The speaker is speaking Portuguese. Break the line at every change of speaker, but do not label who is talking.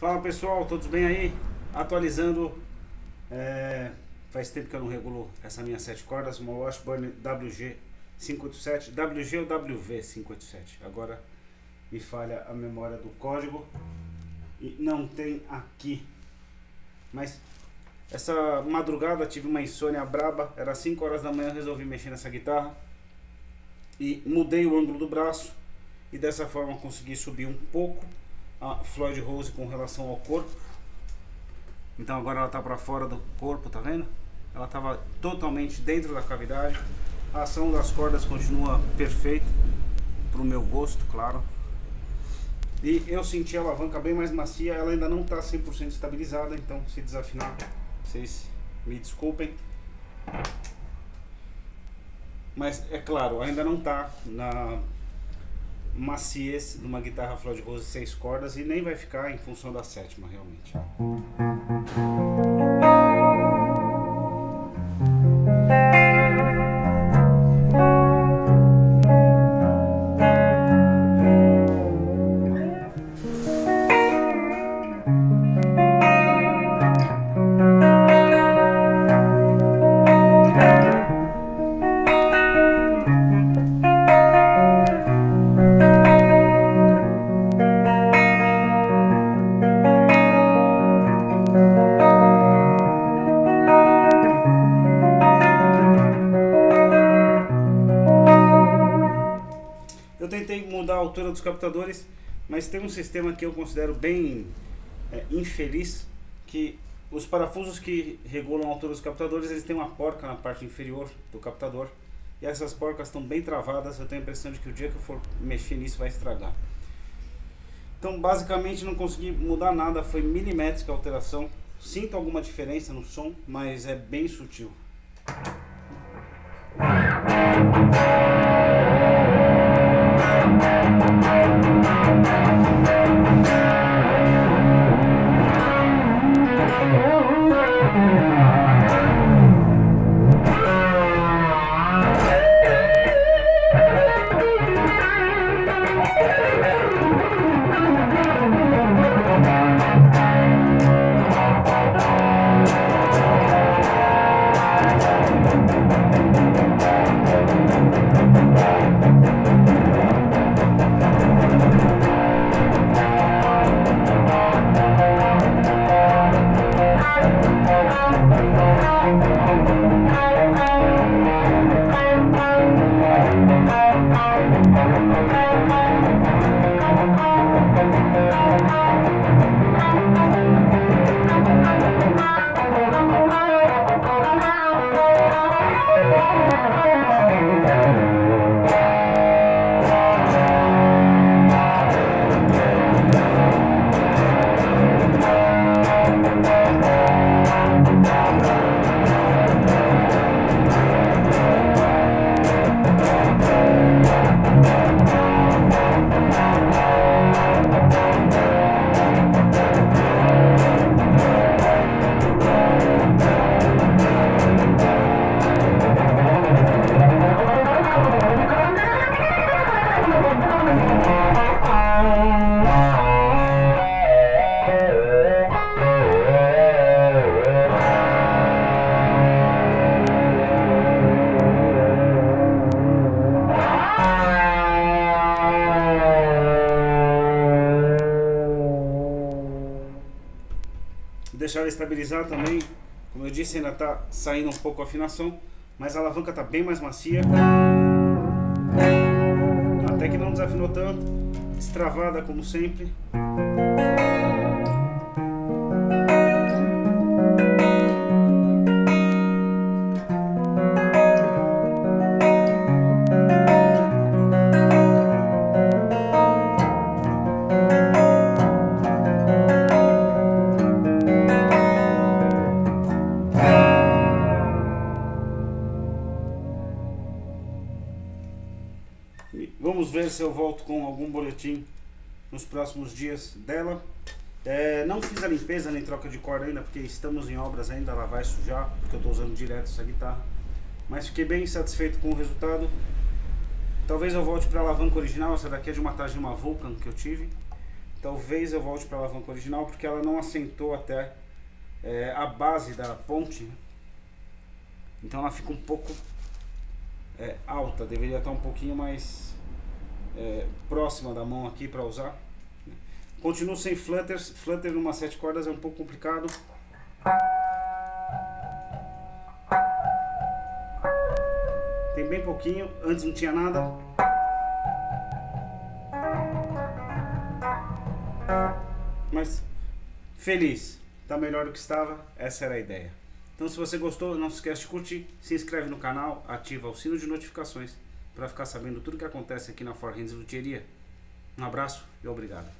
Fala pessoal, todos bem aí? Atualizando, é, faz tempo que eu não regulo essa minha sete cordas, uma Washburn WG 587, WG ou WV 587. Agora me falha a memória do código e não tem aqui. Mas essa madrugada tive uma insônia braba, era 5 horas da manhã, resolvi mexer nessa guitarra e mudei o ângulo do braço e dessa forma consegui subir um pouco a Floyd Rose com relação ao corpo. Então agora ela está para fora do corpo, tá vendo? Ela estava totalmente dentro da cavidade. A ação das cordas continua perfeita para o meu gosto, claro. E eu senti a alavanca bem mais macia, ela ainda não está 100% estabilizada, então se desafinar, vocês me desculpem. Mas é claro, ainda não está na maciez de uma guitarra Floyd Rose seis cordas e nem vai ficar em função da sétima realmente. Altura dos captadores, mas tem um sistema que eu considero bem é, infeliz, que os parafusos que regulam a altura dos captadores, eles têm uma porca na parte inferior do captador, e essas porcas estão bem travadas, eu tenho a impressão de que o dia que eu for mexer nisso vai estragar. Então basicamente não consegui mudar nada, foi milimétrica a alteração, sinto alguma diferença no som, mas é bem sutil. Deixar ela estabilizar também. Como eu disse, ainda está saindo um pouco a afinação, mas a alavanca está bem mais macia. Até que não desafinou tanto, estravada como sempre. Vamos ver se eu volto com algum boletim nos próximos dias dela. É, não fiz a limpeza nem troca de corda ainda, porque estamos em obras ainda, ela vai sujar, porque eu estou usando direto essa guitarra. Mas fiquei bem satisfeito com o resultado. Talvez eu volte para a alavanca original, essa daqui é de uma Tajima Vulcan que eu tive. talvez eu volte para a alavanca original porque ela não assentou até é, a base da ponte. Né? Então ela fica um pouco é, alta, deveria estar um pouquinho mais é, próxima da mão aqui para usar. Continuo sem flutters, flutter numa sete cordas é um pouco complicado. Tem bem pouquinho, antes não tinha nada. Mas feliz, tá melhor do que estava, essa era a ideia. Então se você gostou, não se esquece de curtir, se inscreve no canal, ativa o sino de notificações para ficar sabendo tudo que acontece aqui na Forhands Luthieria. Um abraço e obrigado.